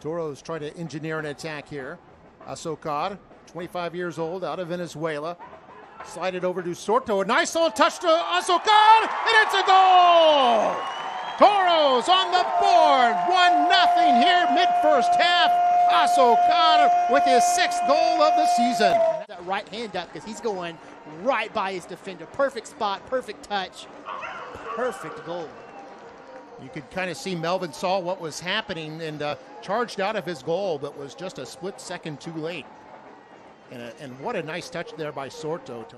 Toros trying to engineer an attack here. Azócar, 25 years old, out of Venezuela. Slide it over to Sorto. A nice little touch to Azócar, and it's a goal! Toros on the board. 1 nothing here, mid first half. Azócar with his sixth goal of the season. That right hand up because he's going right by his defender. Perfect spot, perfect touch, perfect goal. You could kind of see Melvin saw what was happening and uh, charged out of his goal, but was just a split second too late. And, uh, and what a nice touch there by Sorto to